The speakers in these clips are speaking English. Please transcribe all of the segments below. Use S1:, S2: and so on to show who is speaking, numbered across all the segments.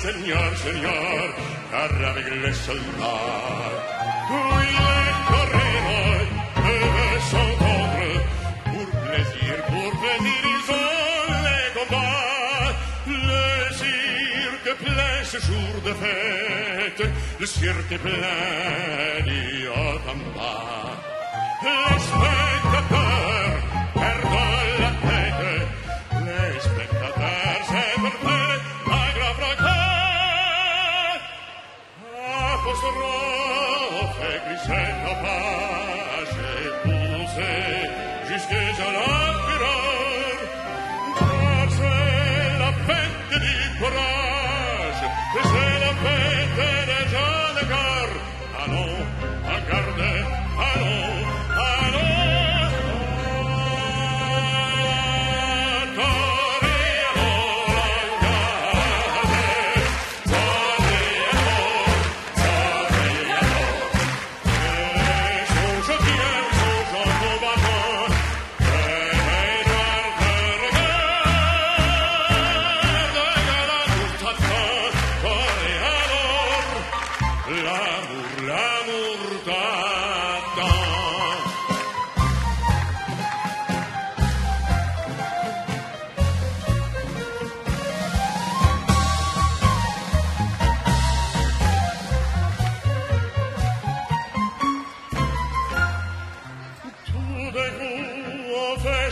S1: Seigneur, Seigneur, car avec les soldats, oui, coréens peuvent s'entendre, pour plaisir, pour plaisir, ils ont les combats, le cirque jour de fête, le cirque est plein d'y haut pozdrowie, gdy się na parze, pójdę,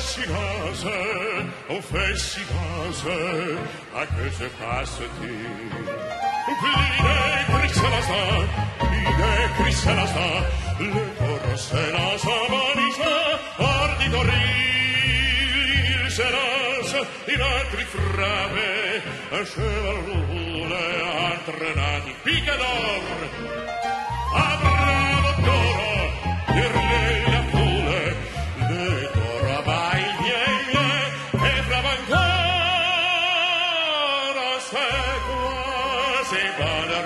S1: fascinase, oh fascinase, à que je fasse Pline chrysalasa, pline chrysalasa, le corps s'élance en vanisse, ardito rire s'élance, in altri frame, a cheval roule, entraînati, a d'or, quoi, c'est pas la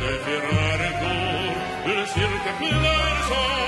S1: de il tour, le cirque pleure son